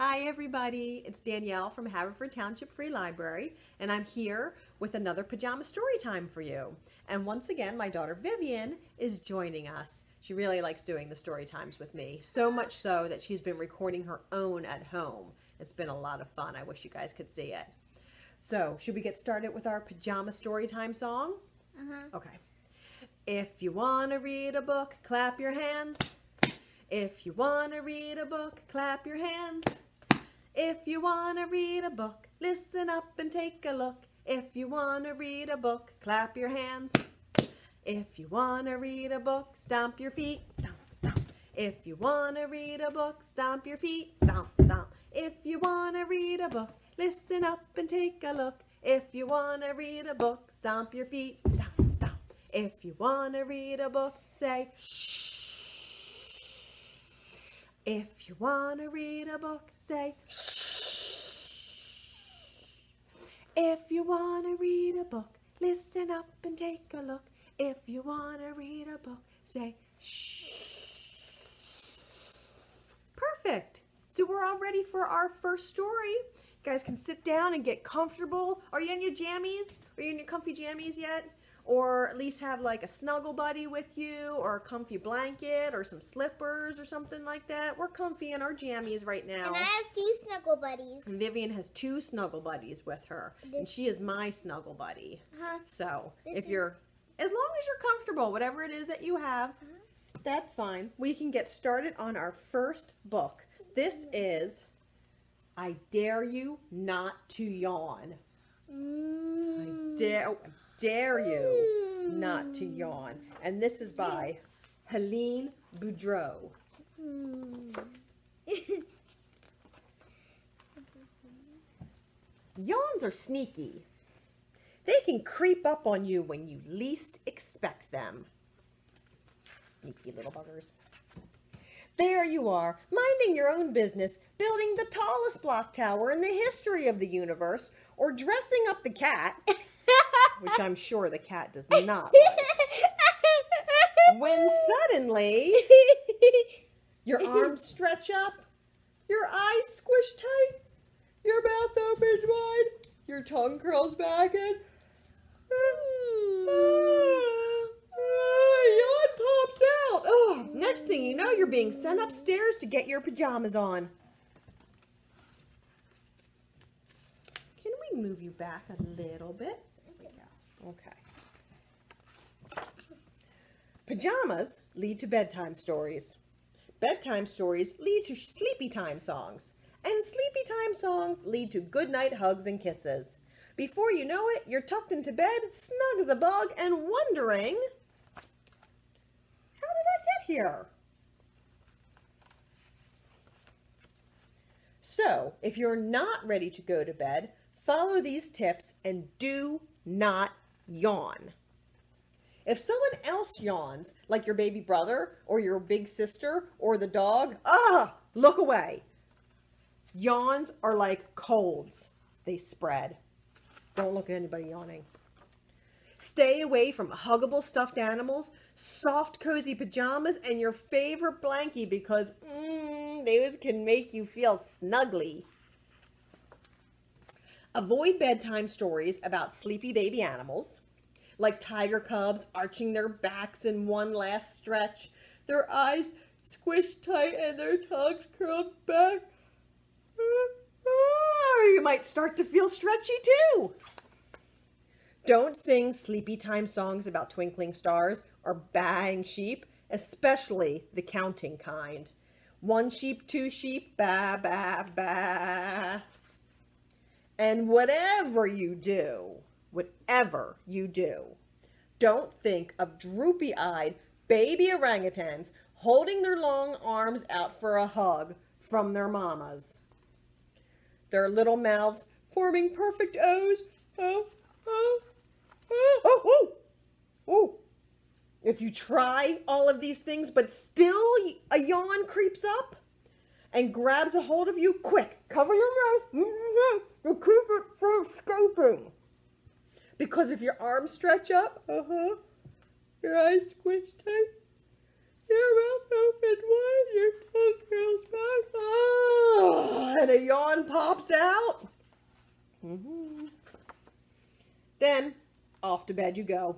Hi, everybody. It's Danielle from Haverford Township Free Library, and I'm here with another pajama story time for you. And once again, my daughter Vivian is joining us. She really likes doing the story times with me, so much so that she's been recording her own at home. It's been a lot of fun. I wish you guys could see it. So, should we get started with our pajama story time song? Uh-huh. Okay. If you want to read a book, clap your hands. If you want to read a book, clap your hands. If you want to read a book, listen up and take a look. If you want to read a book, clap your hands. If you want to read a book, stomp your feet. Stomp, stomp. If you want to read a book, stomp your feet. Stomp, stomp. If you want to read a book, listen up and take a look. If you want to read a book, stomp your feet. Stomp, stomp. If you want to read a book, say shh. If you want to read a book, say shh. If you want to read a book, listen up and take a look. If you want to read a book, say shh. Perfect. So we're all ready for our first story. You guys can sit down and get comfortable. Are you in your jammies? Are you in your comfy jammies yet? Or at least have like a snuggle buddy with you or a comfy blanket or some slippers or something like that. We're comfy in our jammies right now. And I have two snuggle buddies. And Vivian has two snuggle buddies with her, and she is my snuggle buddy. Uh-huh. So This if you're, as long as you're comfortable, whatever it is that you have, that's fine. We can get started on our first book. This is I Dare You Not to Yawn. I Mm. dare, oh, dare you not to yawn. And this is by Helene Boudreau. Mm. Yawns are sneaky. They can creep up on you when you least expect them. Sneaky little buggers. There you are, minding your own business, building the tallest block tower in the history of the universe, or dressing up the cat, which I'm sure the cat does not like. When suddenly your arms stretch up, your eyes squish tight, your mouth opens wide, your tongue curls back, and ah, yawn pops out. Oh, next thing you know, you're being sent upstairs to get your pajamas on. Can we move you back a little bit? Okay. Pajamas lead to bedtime stories. Bedtime stories lead to sleepy time songs. And sleepy time songs lead to goodnight hugs and kisses. Before you know it, you're tucked into bed, snug as a bug, and wondering, how did I get here? So, if you're not ready to go to bed, follow these tips and do not yawn. If someone else yawns, like your baby brother or your big sister or the dog, ah, look away. Yawns are like colds, they spread. Don't look at anybody yawning. Stay away from huggable stuffed animals, soft, cozy pajamas, and your favorite blankie because mm, those can make you feel snuggly. Avoid bedtime stories about sleepy baby animals, like tiger cubs arching their backs in one last stretch, their eyes squished tight and their tongues curled back. Or you might start to feel stretchy too. Don't sing sleepy time songs about twinkling stars or baaing sheep, especially the counting kind. One sheep, two sheep, ba ba ba. And whatever you do, whatever you do, don't think of droopy eyed baby orangutans holding their long arms out for a hug from their mamas. Their little mouths forming perfect O's. Oh, oh, oh, oh, oh, oh. If you try all of these things, but still a yawn creeps up and grabs a hold of you, quick, cover your mouth and keep it from escaping. Because if your arms stretch up, uh-huh, your eyes squish tight, your mouth open wide, your tongue curls back, oh, and a yawn pops out. Mm-hmm. Then off to bed you go.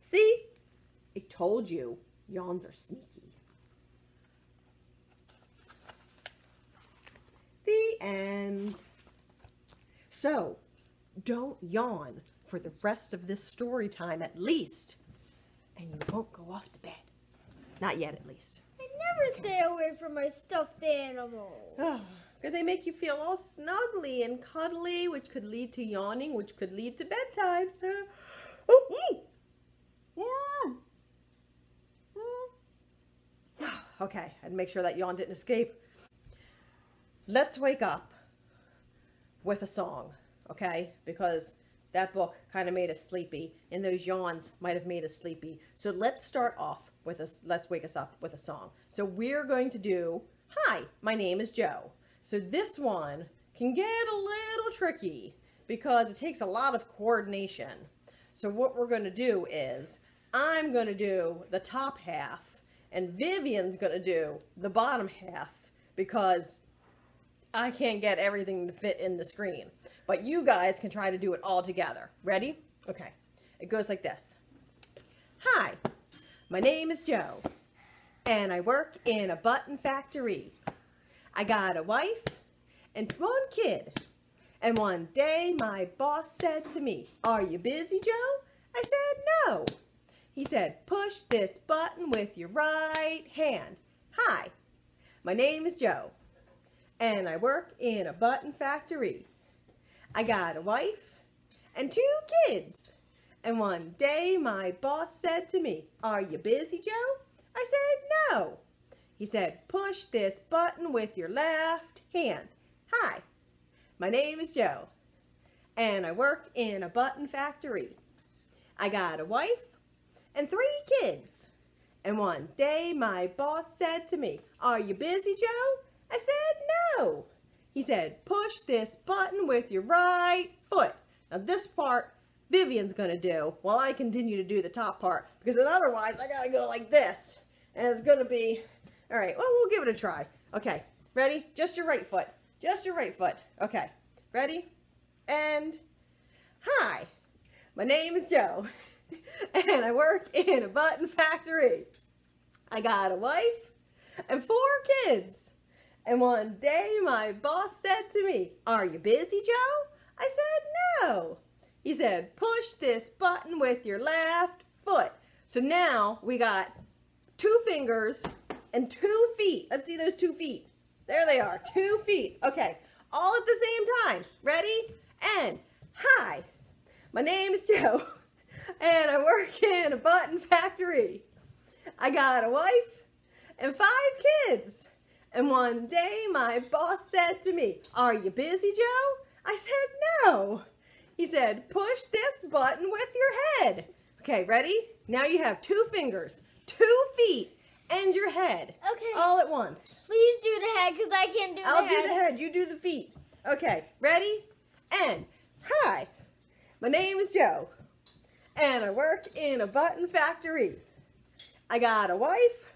See? I told you, yawns are sneaky. The end. So, don't yawn for the rest of this story time at least, and you won't go off to bed. Not yet, at least. I never stay away from my stuffed animals. Oh, could they make you feel all snuggly and cuddly, which could lead to yawning, which could lead to bedtime? Oh, mm. Mm. Mm. Okay, I'd make sure that yawn didn't escape. Let's wake up with a song, okay? Because that book kind of made us sleepy, and those yawns might have made us sleepy. So let's start off with us. Let's wake us up with a song. So we're going to do Hi, my name is Joe. So this one can get a little tricky because it takes a lot of coordination. So what we're going to do is I'm going to do the top half and Vivian's going to do the bottom half because I can't get everything to fit in the screen. But you guys can try to do it all together. Ready? Okay. It goes like this. Hi, my name is Joe, and I work in a button factory. I got a wife and one kid. And one day my boss said to me, Are you busy, Joe? I said, No. He said, Push this button with your right hand. Hi, my name is Joe, and I work in a button factory. I got a wife and two kids. And one day my boss said to me, Are you busy, Joe? I said, No. He said, Push this button with your left hand. Hi, my name is Joe, and I work in a button factory. I got a wife and three kids. And one day my boss said to me, Are you busy, Joe? I said, No. He said, Push this button with your right foot. Now, this part Vivian's to do while I continue to do the top part because then otherwise I got to go like this. And it's to be, all right, well, we'll give it a try. Okay, ready? Just your right foot. Just your right foot. Okay, ready? And hi, my name is Joe, and I work in a button factory. I got a wife and four kids. And one day my boss said to me, Are you busy, Joe? I said, No. He said, Push this button with your left foot. So now we got two fingers and two feet. Let's see those two feet. There they are, two feet. Okay, all at the same time. Ready? And hi, my name is Joe, and I work in a button factory. I got a wife and five kids. And one day my boss said to me, Are you busy, Joe? I said, No. He said, Push this button with your head. Okay, ready? Now you have two fingers, two feet, and your head. Okay. All at once. Please do the head because I can't do the head. I'll do the head, you do the feet. Okay, ready? And hi, my name is Joe, and I work in a button factory. I got a wife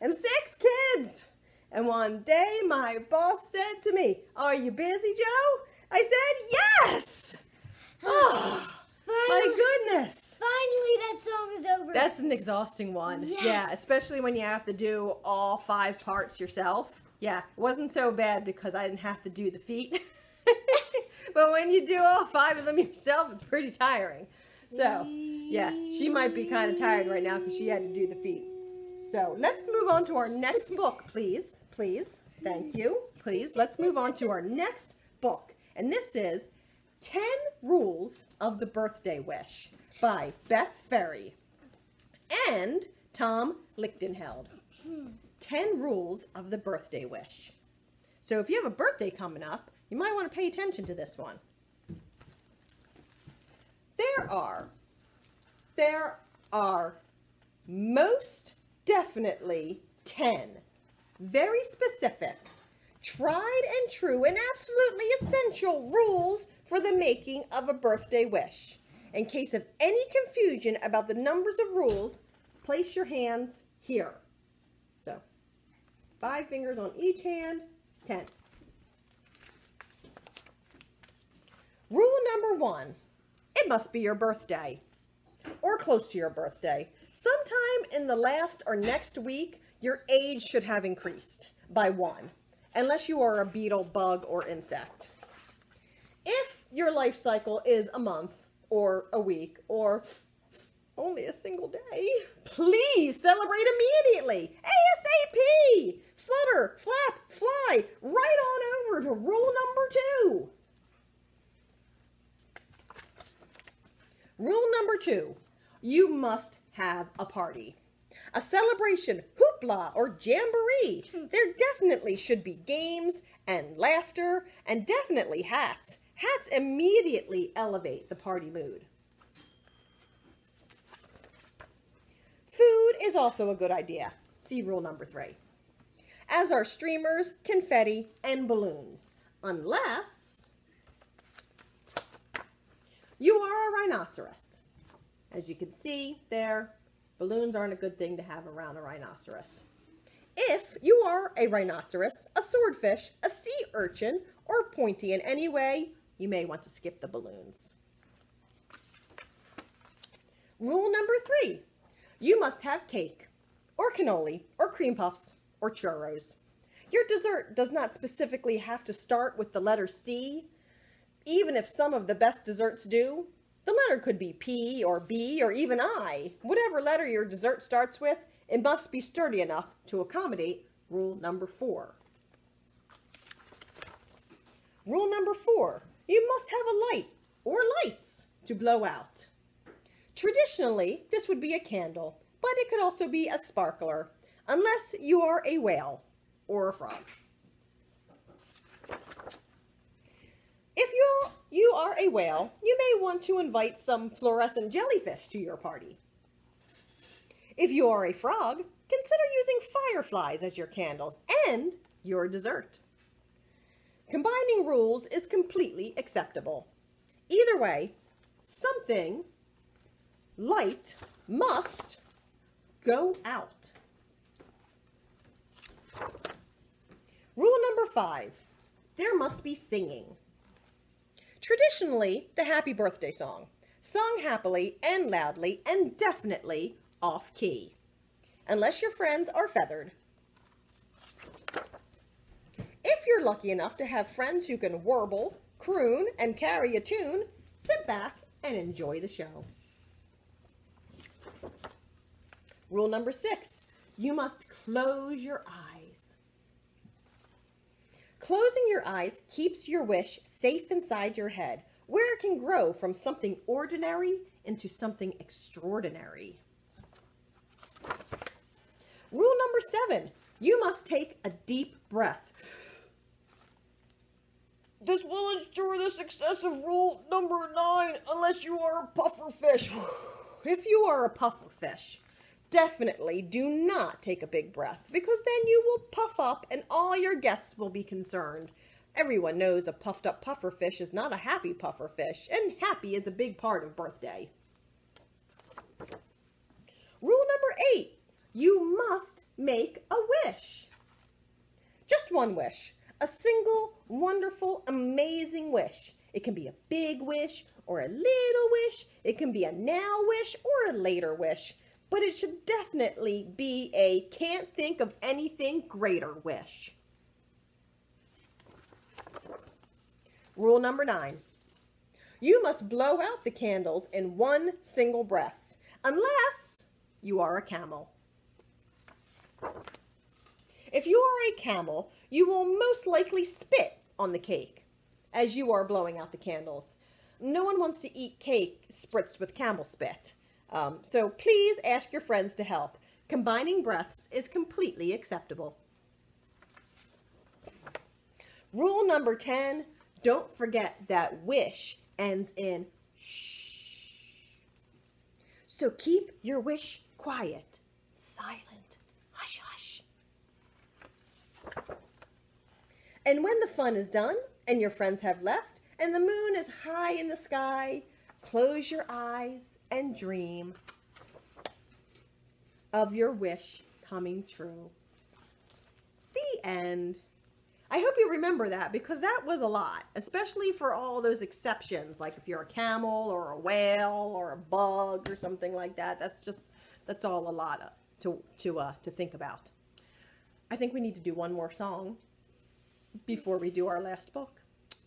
and six kids. And one day my boss said to me, Are you busy, Joe? I said, Yes! Oh, my goodness. finally, that song is over. That's an exhausting one. Yes. Yeah, especially when you have to do all five parts yourself. Yeah, it wasn't so bad because I didn't have to do the feet. but when you do all five of them yourself, it's pretty tiring. So, yeah, she might be kind of tired right now because she had to do the feet. So, let's move on to our next book, please. Please. Thank you. Please. Let's move on to our next book. And this is 10 Rules of the Birthday Wish by Beth Ferry and Tom Lichtenheld. 10 Rules of the Birthday Wish. So if you have a birthday coming up, you might want to pay attention to this one. There are, there are most definitely 10 very specific, tried and true, and absolutely essential rules for the making of a birthday wish. In case of any confusion about the numbers of rules, place your hands here. So Five fingers on each hand, 10. Rule number one, it must be your birthday or close to your birthday. Sometime in the last or next week, your age should have increased by one, unless you are a beetle, bug, or insect. If your life cycle is a month or a week or only a single day, please celebrate immediately. ASAP! Flutter, flap, fly, right on over to rule number two. Rule number two, you must have a party. A celebration, hoopla, or jamboree. There definitely should be games and laughter and definitely hats. Hats immediately elevate the party mood. Food is also a good idea. See rule number three. As are streamers, confetti, and balloons. Unless you are a rhinoceros. As you can see there, balloons aren't a good thing to have around a rhinoceros. If you are a rhinoceros, a swordfish, a sea urchin, or pointy in any way, you may want to skip the balloons. Rule number three, you must have cake, or cannoli, or cream puffs, or churros. Your dessert does not specifically have to start with the letter C, even if some of the best desserts do. The letter could be P or B or even I. Whatever letter your dessert starts with, it must be sturdy enough to accommodate rule number four. Rule number four, you must have a light or lights to blow out. Traditionally, this would be a candle, but it could also be a sparkler, unless you are a whale or a frog. If you, a whale, you may want to invite some fluorescent jellyfish to your party. If you are a frog, consider using fireflies as your candles and your dessert. Combining rules is completely acceptable. Either way, something light must go out. Rule number five, there must be singing. Traditionally, the happy birthday song, sung happily and loudly and definitely off key, unless your friends are feathered. If you're lucky enough to have friends who can warble, croon, and carry a tune, sit back and enjoy the show. Rule number six, you must close your eyes. Closing your eyes keeps your wish safe inside your head, where it can grow from something ordinary into something extraordinary. Rule number seven, you must take a deep breath. This will ensure the success of rule number nine, unless you are a puffer fish. If you are a puffer fish, definitely do not take a big breath because then you will puff up and all your guests will be concerned. Everyone knows a puffed up puffer fish is not a happy puffer fish, and happy is a big part of birthday. Rule number eight, you must make a wish. Just one wish, a single, wonderful, amazing wish. It can be a big wish or a little wish. It can be a now wish or a later wish but it should definitely be a can't think of anything greater wish. Rule number nine. You must blow out the candles in one single breath, unless you are a camel. If you are a camel, you will most likely spit on the cake as you are blowing out the candles. No one wants to eat cake spritzed with camel spit. Um, so please ask your friends to help. Combining breaths is completely acceptable. Rule number 10, don't forget that wish ends in shh. So keep your wish quiet, silent, hush hush. And when the fun is done and your friends have left and the moon is high in the sky, close your eyes and dream of your wish coming true. The end. I hope you remember that because that was a lot, especially for all those exceptions, like if you're a camel or a whale or a bug or something like that. That's just that's all a lot to to uh, to think about. I think we need to do one more song before we do our last book.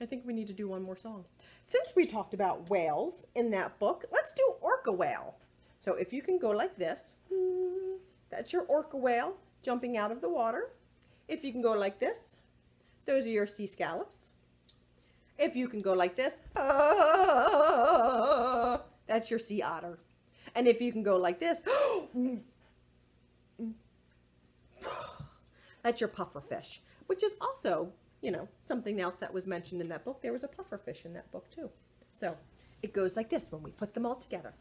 I think we need to do one more song. Since we talked about whales in that book, let's do orca whale. So if you can go like this, that's your orca whale jumping out of the water. If you can go like this, those are your sea scallops. If you can go like this, that's your sea otter. And if you can go like this, that's your puffer fish, which is also, you know, something else that was mentioned in that book. There was a puffer fish in that book too. So it goes like this when we put them all together.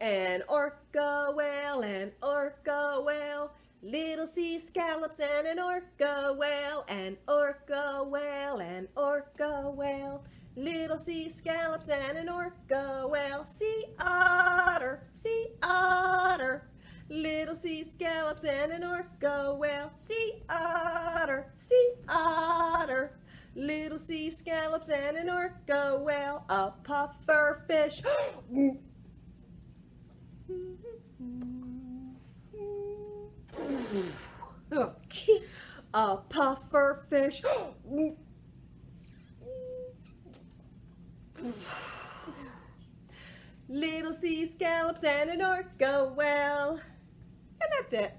An orca whale, an orca whale, little sea scallops and an orca whale, an orca whale, an orca whale, little sea scallops and an orca whale, sea otter, sea otter, little sea scallops and an orca whale, sea otter, sea otter, little sea scallops and an orca whale, a puffer fish. a puffer fish. Little sea scallops and an orca whale. And that's it.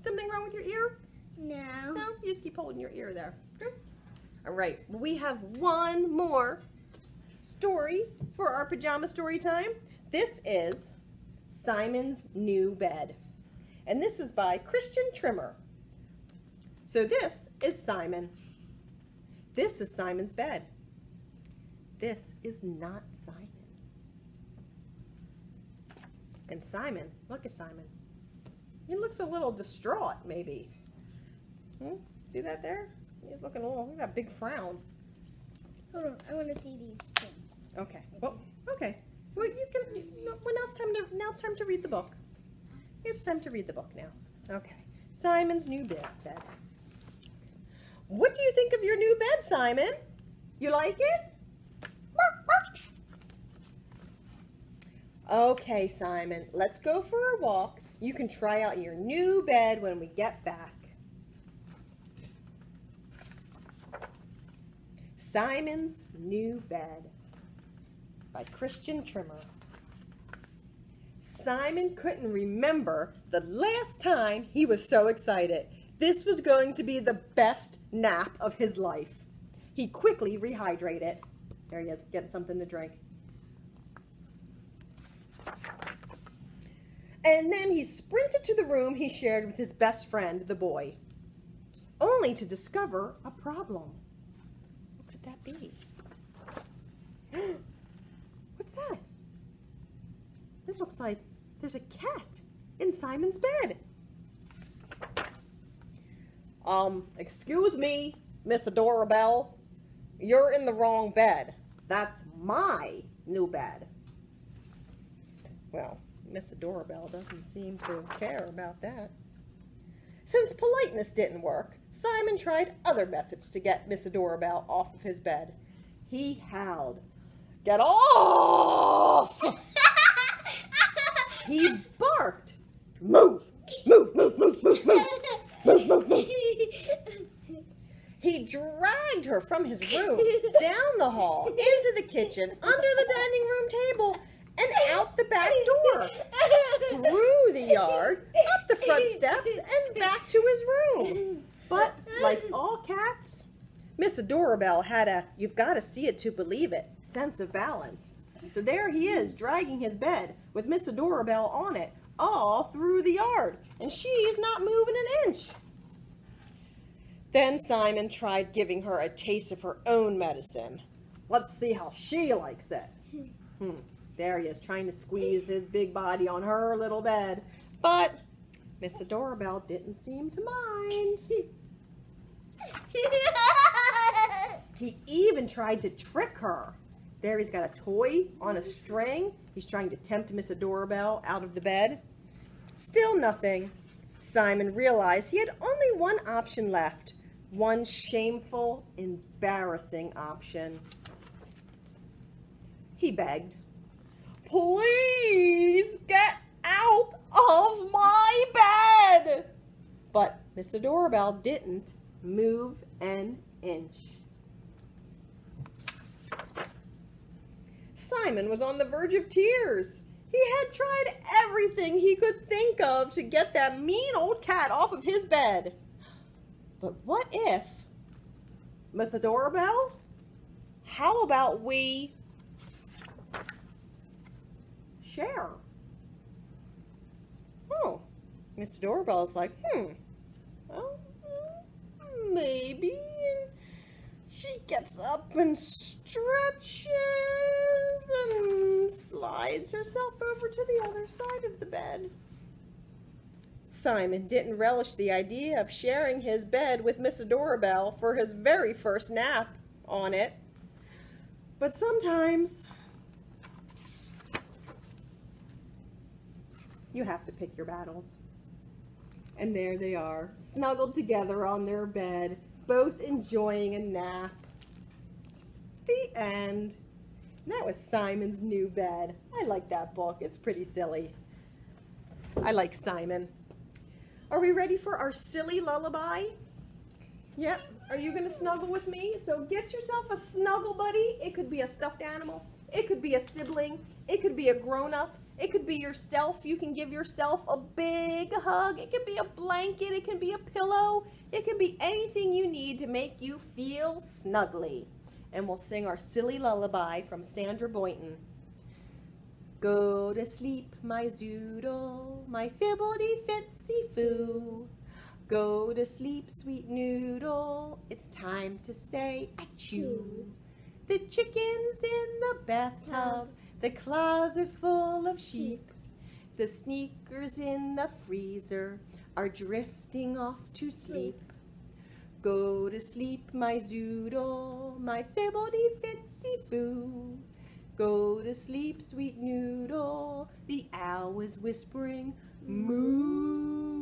Something wrong with your ear? No. No, you just keep holding your ear there. All right, we have one more story for our pajama story time. This is Simon's New Bed. And this is by Christian Trimmer. So this is Simon. This is Simon's bed. This is not Simon. And Simon, look at Simon. He looks a little distraught, maybe. Hmm? See that there? He's looking a little, look at that big frown. Hold on, I want to see these things. Okay. Well, okay. Well, you can. No, well, now it's time to. Now it's time to read the book. It's time to read the book now. Okay. Simon's new bed. bed. What do you think of your new bed, Simon? You like it? Okay, Simon. Let's go for a walk. You can try out your new bed when we get back. Simon's New Bed by Christian Trimmer. Simon couldn't remember the last time he was so excited. This was going to be the best nap of his life. He quickly rehydrated. There he is, getting something to drink. And then he sprinted to the room he shared with his best friend, the boy, only to discover a problem. What could that be? What's that? It looks like there's a cat in Simon's bed. Um, excuse me, Miss Adorabelle. You're in the wrong bed. That's my new bed. Well, Miss Adorabelle doesn't seem to care about that. Since politeness didn't work, Simon tried other methods to get Miss Adorabelle off of his bed. He howled, Get off! he barked, Move! Move, move, move, move, move! Move, move, move! He dragged her from his room, down the hall, into the kitchen, under the dining room table, and out the back door, through the yard, up the front steps, and back to his room. But like all cats, Miss Adorabelle had a you've got to see it to believe it sense of balance. So there he is, dragging his bed with Miss Adorabelle on it, all through the yard, and she's not moving an inch. Then Simon tried giving her a taste of her own medicine. Let's see how she likes it. Hmm. There he is, trying to squeeze his big body on her little bed. But Miss Adorabelle didn't seem to mind. He even tried to trick her. There he's got a toy on a string. He's trying to tempt Miss Adorabelle out of the bed. Still nothing. Simon realized he had only one option left. One shameful, embarrassing option. He begged, Please get out of my bed! But Miss Adorabelle didn't move an inch. Simon was on the verge of tears. He had tried everything he could think of to get that mean old cat off of his bed. But what if, Miss Adorabelle, how about we share? Oh, Miss Adorabelle's like, hmm, well, maybe. She gets up and stretches and slides herself over to the other side of the bed. Simon didn't relish the idea of sharing his bed with Miss Adorabelle for his very first nap on it. But sometimes you have to pick your battles. And there they are, snuggled together on their bed, both enjoying a nap. The end. That was Simon's new bed. I like that book. It's pretty silly. I like Simon. Are we ready for our silly lullaby? Yep. Are you going to snuggle with me? So get yourself a snuggle buddy. It could be a stuffed animal. It could be a sibling. It could be a grown-up. It could be yourself. You can give yourself a big hug. It can be a blanket. It can be a pillow. It can be anything you need to make you feel snuggly. And we'll sing our silly lullaby from Sandra Boynton. Go to sleep, my zoodle, my fibbledy fitsy foo. Go to sleep, sweet noodle, it's time to say achoo. The chicken's in the bathtub, the closet full of sheep. The sneakers in the freezer are drifting off to sleep. Go to sleep, my zoodle, my fibbledy fitsy foo. Go to sleep, sweet noodle, the owl is whispering moo.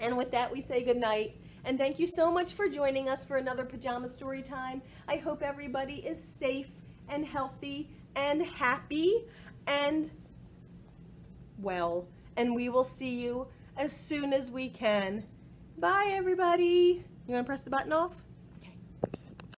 And with that, we say good night. And thank you so much for joining us for another Pajama Story Time. I hope everybody is safe and healthy and happy and well. And we will see you as soon as we can. Bye, everybody. You want to press the button off?